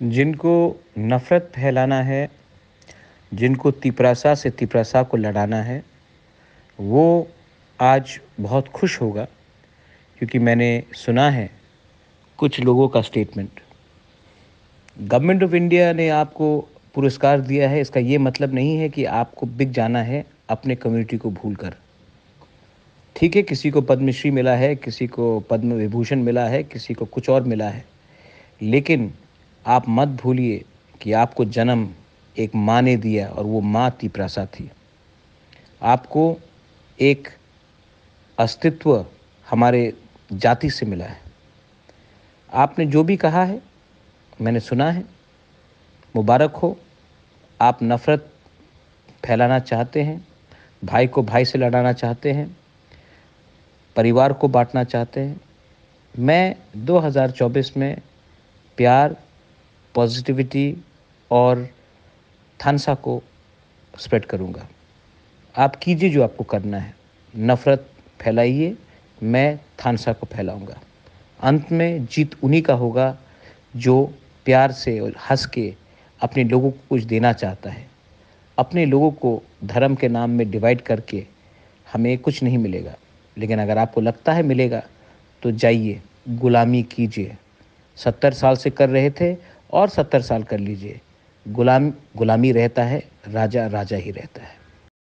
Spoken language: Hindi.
जिनको नफ़रत फैलाना है, जिनको तिपरासा से तिपरासा को लड़ाना है, वो आज बहुत खुश होगा, क्योंकि मैंने सुना है कुछ लोगों का स्टेटमेंट गवर्नमेंट ऑफ़ इंडिया ने आपको पुरस्कार दिया है। इसका ये मतलब नहीं है कि आपको बिक जाना है अपने कम्युनिटी को भूल कर ठीक है, किसी को पद्मश्री मिला है, किसी को पद्म विभूषण मिला है, किसी को कुछ और मिला है, लेकिन आप मत भूलिए कि आपको जन्म एक माँ ने दिया और वो माँ तिपरासा थी। आपको एक अस्तित्व हमारे जाति से मिला है। आपने जो भी कहा है, मैंने सुना है। मुबारक हो, आप नफ़रत फैलाना चाहते हैं, भाई को भाई से लड़ाना चाहते हैं, परिवार को बांटना चाहते हैं। मैं 2024 में प्यार पॉजिटिविटी और थानसा को स्प्रेड करूँगा। आप कीजिए जो आपको करना है। नफ़रत फैलाइए, मैं थानसा को फैलाऊँगा। अंत में जीत उन्हीं का होगा जो प्यार से और हंस के अपने लोगों को कुछ देना चाहता है। अपने लोगों को धर्म के नाम में डिवाइड करके हमें कुछ नहीं मिलेगा। लेकिन अगर आपको लगता है मिलेगा तो जाइए, गुलामी कीजिए। सत्तर साल से कर रहे थे और सत्तर साल कर लीजिए। गुलाम गुलामी रहता है राजा राजा ही रहता है।